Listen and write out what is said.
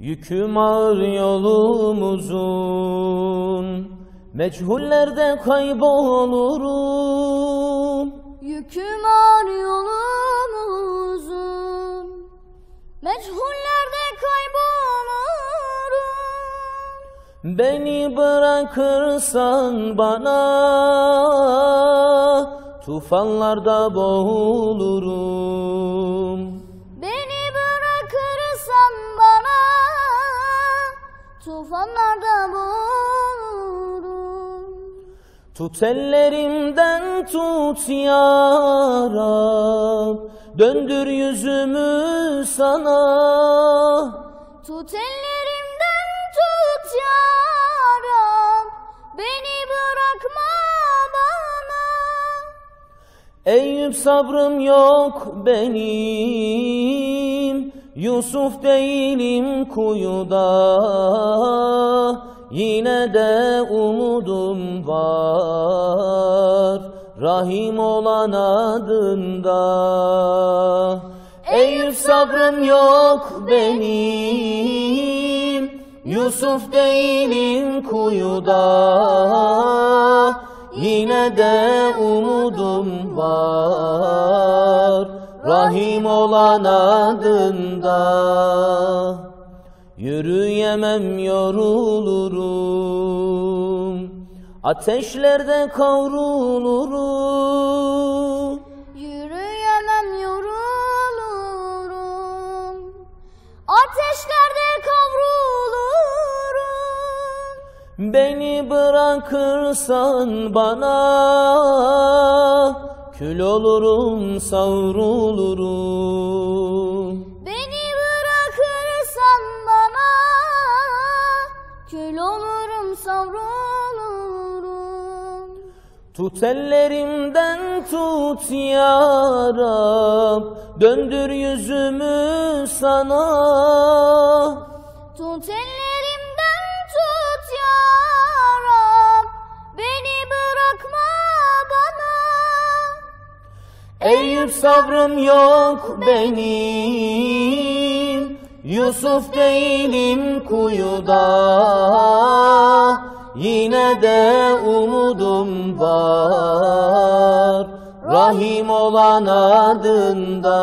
Yüküm ağır yolumuzun Meçhullerde kaybolurum. Yüküm ağır yolumuzun Meçhullerde kaybolurum. Beni bırakırsan bana Tufanlarda boğulurum Tufanlarda boğulurum Tut ellerimden tut ya Rab. Döndür yüzümü sana. Tut ellerimden tut yaram Beni bırakma bana. Eyüp sabrım yok benim Yusuf değilim kuyuda. Yine de umudum var. Rahim olan adında. Eyüp sabrım yok benim. Yusuf değilim kuyuda. Yine de umudum var Rahim olan adında. Yürüyemem yorulurum. Ateşlerde kavrulurum. Yürüyemem yorulurum. Ateşlerde kavrulurum. Beni bırakırsan bana Kül olurum savrulurum Beni bırakırsan bana Kül olurum savrulurum Tut ellerimden tut ya Rab Döndür yüzümü sana. Tut ellerimden Eyüp sabrım yok benim Yusuf değilim kuyuda. Yine de umudum var Rahim olan adında